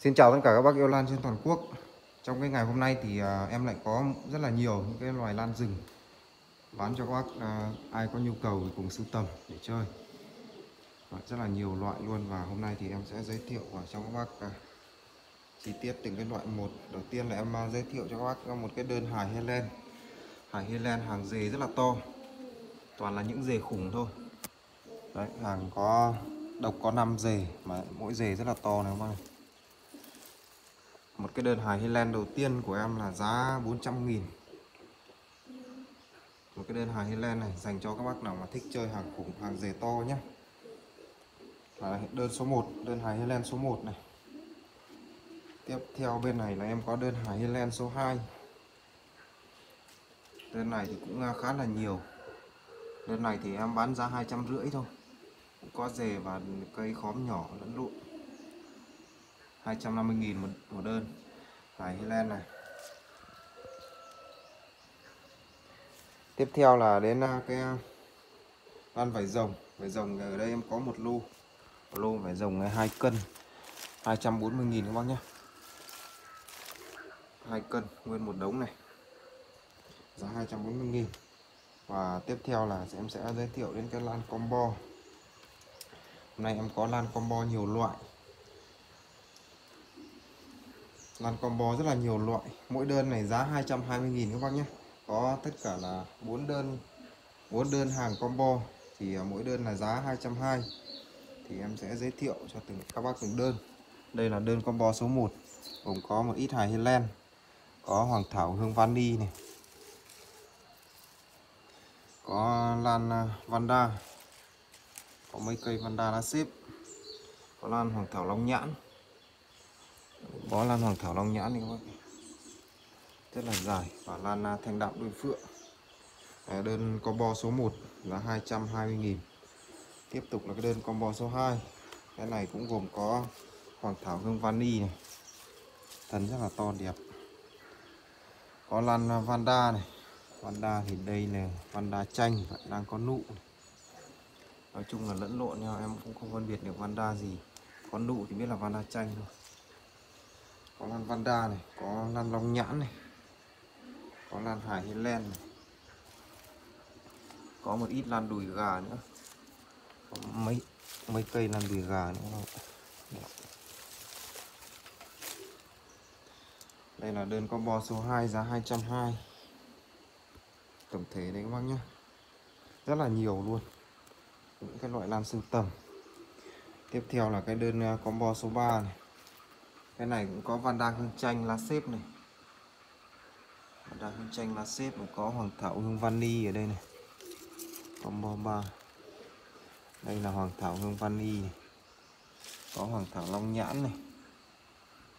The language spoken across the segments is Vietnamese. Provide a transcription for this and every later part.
Xin chào tất cả các bác yêu lan trên toàn quốc. Trong cái ngày hôm nay thì à, em lại có rất là nhiều những cái loài lan rừng Bán cho các bác à, ai có nhu cầu thì cùng sưu tầm để chơi. Và Rất là nhiều loại luôn và hôm nay thì em sẽ giới thiệu vào cho các bác à, chi tiết từng cái loại một. Đầu tiên là em à, giới thiệu cho các bác à, một cái đơn hài Helen. Hài Helen hàng dề rất là to Toàn là những dề khủng thôi. Đấy, hàng có độc có 5 dề mà mỗi dề rất là to này các bác này cái đơn hài Highland đầu tiên của em là giá 400 nghìn. Một cái đơn hài Highland này dành cho các bác nào mà thích chơi hàng khủng, hàng dề to nhé là đơn số 1, đơn hài Highland số 1 này. Tiếp theo bên này là em có đơn hài Highland số 2 Đơn này thì cũng khá là nhiều. Đơn này thì em bán giá hai trăm rưỡi thôi. Cũng có dề và cây khóm nhỏ lẫn lụn 250.000 một, một đơn. Hải Highland này. Tiếp theo là đến à, cái à, lan vải rồng. Vải rồng ở đây em có một lô. Một lô vải rồng 2 cân. 240.000 các bác nhé 2 cân, nguyên một đống này. Giá 240.000 và tiếp theo là em sẽ giới thiệu đến cái lan combo. Hôm nay em có lan combo nhiều loại. Lăn combo rất là nhiều loại. Mỗi đơn này giá 220.000 các bác nhé. Có tất cả là 4 đơn 4 đơn hàng combo. Thì à, mỗi đơn là giá 220 Thì em sẽ giới thiệu cho từng, các bác từng đơn. Đây là đơn combo số 1 Gồm có một ít hài Highland Có hoàng thảo hương vani này, Có lan à, vanda, Có mấy cây vanda lá xếp, Có lan hoàng thảo long nhãn bó lan hoàng thảo long nhãn này các bác rất là dài. Và lan thanh đạm đuôi phượng. Đơn combo số 1 là 220.000 tiếp tục là cái đơn combo số 2 cái này cũng gồm có hoàng thảo hương vani này. Thân rất là to đẹp. Có lan vanda này. Vanda thì đây là vanda chanh và đang có nụ này. nói chung là lẫn lộn nhau, em cũng không phân biệt được vanda gì. Có nụ thì biết là vanda chanh thôi có lan vanda này, có lan long nhãn này, có lan hải highland này, có một ít lan đùi gà nữa. Có mấy mấy cây lan đùi gà nữa. Đây là đơn combo số 2 giá 220 tổng thể đấy các bác nhé rất là nhiều luôn. Những cái loại lan sưu tầm. Tiếp theo là cái đơn ờ, combo số 3 này cái này cũng có vanda hương chanh lá xếp này. Vanda hương chanh lá xếp có hoàng thảo hương vani ở đây này. Combo ba. Đây là hoàng thảo hương vani này. có hoàng thảo long nhãn này.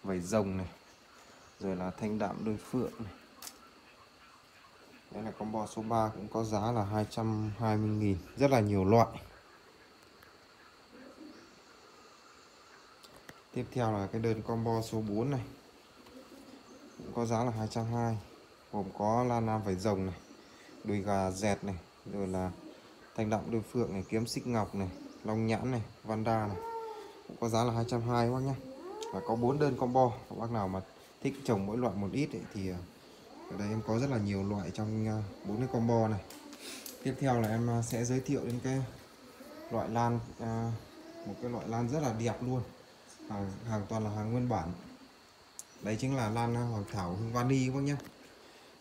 Vảy rồng này. Rồi là thanh đạm đôi phượng này. Đây là combo số 3 cũng có giá là 220.000 rất là nhiều loại. Tiếp theo là cái đơn combo số 4 này. Cũng có giá là 220 gồm có lan nam vải rồng này đùi gà dẹt này rồi là thanh đậm đôi phượng này kiếm xích ngọc này long nhãn này vanda này. Cũng có giá là 220 bác nhé và có bốn đơn combo. Bác nào mà thích trồng mỗi loại một ít ấy, thì ờ, ở đây em có rất là nhiều loại trong ờ, bốn cái combo này. Tiếp theo là em ờ, sẽ giới thiệu đến cái loại lan một cái loại lan rất là đẹp luôn hàng, hàng toàn là hàng nguyên bản. Đấy chính là lan hoàng thảo hương vani các bác nhé.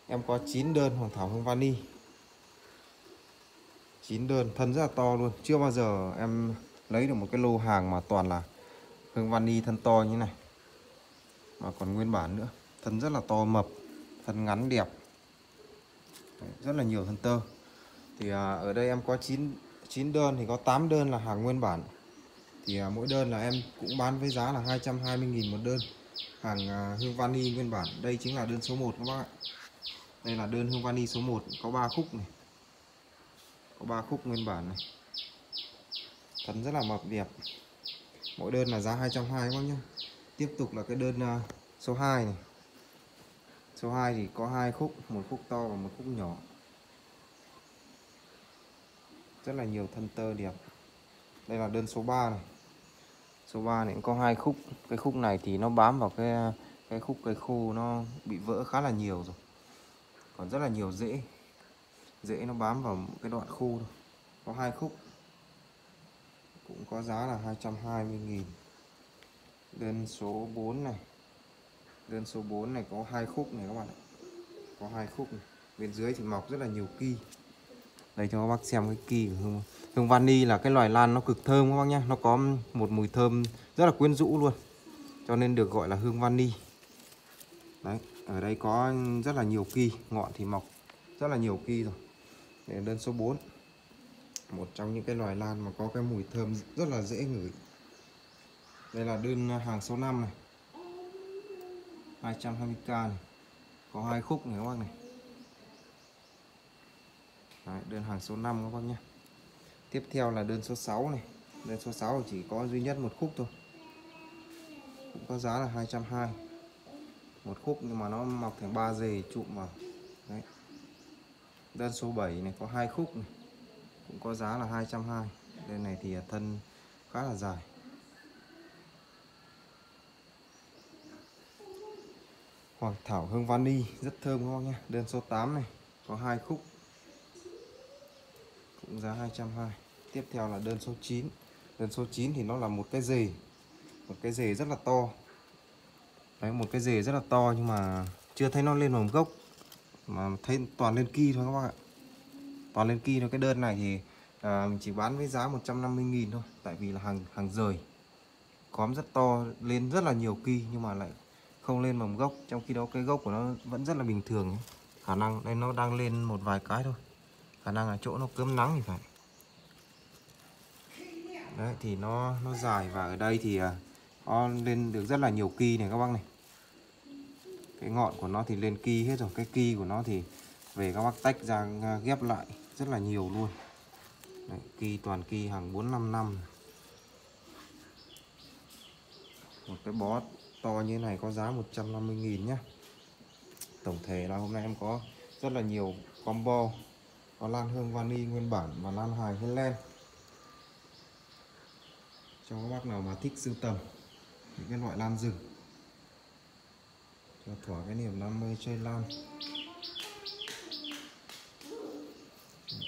Em có 9 đơn hoàng thảo hương vani. 9 đơn thân rất là to luôn. Chưa bao giờ em lấy được một cái lô hàng mà toàn là hương vani thân to như này. Mà còn nguyên bản nữa. Thân rất là to mập thân ngắn đẹp. Đấy, rất là nhiều thân tơ. Thì à, ở đây em có 9 9 đơn thì có 8 đơn là hàng nguyên bản thì à, mỗi đơn là em cũng bán với giá là 220.000 một đơn. Hàng à, hương vani nguyên bản, đây chính là đơn số 1 các bác ạ. Đây là đơn hương vani số 1 có 3 khúc này. Có 3 khúc nguyên bản này. Thân rất là mập đẹp. Mỗi đơn là giá 220 các bác nhé tiếp tục là cái đơn à, số 2 này. Số 2 thì có hai khúc, một khúc to và một khúc nhỏ. Rất là nhiều thân tơ đẹp. Đây là đơn số 3 này số 3 này cũng có hai khúc. Cái khúc này thì nó bám vào cái cái khúc cây khô nó bị vỡ khá là nhiều rồi. Còn rất là nhiều rễ. Rễ nó bám vào cái đoạn khô thôi. Có hai khúc. Cũng có giá là 220 nghìn. Đơn số 4 này. Đơn số 4 này có hai khúc này các bạn ạ. Có hai khúc này. bên dưới thì mọc rất là nhiều kỳ đây cho các bác xem cái kỳ của hương hương vani là cái loài lan nó cực thơm các bác nhá. Nó có một mùi thơm rất là quyến rũ luôn. Cho nên được gọi là hương vani. Đấy ở đây có rất là nhiều kỳ ngọn thì mọc rất là nhiều kỳ rồi. Để đơn số 4 một trong những cái loài lan mà có cái mùi thơm rất là dễ ngửi. Đây là đơn hàng số 5 này. 220k này. Có hai khúc này các bác này. Đấy, đơn hàng số 5 các bác nhé tiếp theo là đơn số 6 này. Đơn số 6 chỉ có duy nhất một khúc thôi. Cũng có giá là 220 một khúc nhưng mà nó mọc thành 3 dề trụm vào. Đấy. đơn số 7 này có hai khúc này. Cũng có giá là 220 đây này thì thân khá là dài. Hoàng thảo hương vani, rất thơm các bác nhé đơn số 8 này có hai khúc cũng giá 220 tiếp theo là đơn số 9 đơn số 9 thì nó là một cái dề, một cái dề rất là to. Đấy một cái dề rất là to nhưng mà chưa thấy nó lên mầm gốc. Mà thấy toàn lên ki thôi các bác ạ. Toàn lên ki thôi. Cái đơn này thì à, mình chỉ bán với giá 150.000 thôi. Tại vì là hàng hàng rời. Cóm rất to lên rất là nhiều ki nhưng mà lại không lên mầm gốc. Trong khi đó cái gốc của nó vẫn rất là bình thường ấy. khả năng đây nó đang lên một vài cái thôi khả năng là chỗ nó cơm nắng thì phải. Đấy thì nó nó dài và ở đây thì on nó lên được rất là nhiều ki này các bác này. Cái ngọn của nó thì lên ki hết rồi cái ki của nó thì về các bác tách ra à, ghép lại rất là nhiều luôn. Đấy, ki toàn ki hàng 4 5 năm. Một cái bó to như thế này có giá 150.000 nhá. Tổng thể là hôm nay em có rất là nhiều combo có lan hương vani nguyên bản và lan hài Highland cho các bác nào mà thích sưu tầm những cái loại lan rừng. Cho thỏa cái niềm đam mê chơi lan.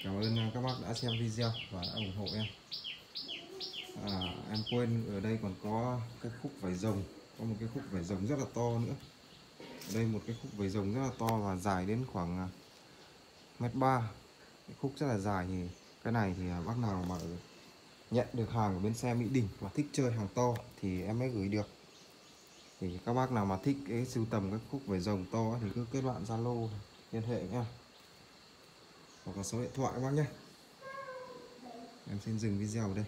Cảm ơn à, các bác đã xem video và đã ủng hộ em. À, em quên ở đây còn có cái khúc vải rồng. Có một cái khúc vải rồng rất là to nữa. Ở đây một cái khúc vải rồng rất là to và dài đến khoảng à, mét ba khúc rất là dài thì cái này thì à, bác nào mà nhận được hàng ở bên xe Mỹ Đình và thích chơi hàng to thì em mới gửi được. Thì các bác nào mà thích cái sưu tầm các khúc về rồng to thì cứ kết bạn Zalo liên hệ nhá. Hoặc là số điện thoại các bác nhé em xin dừng video ở đây.